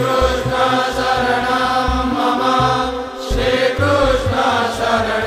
कृष्ण शरण मम। श्रीकृष्ण शरण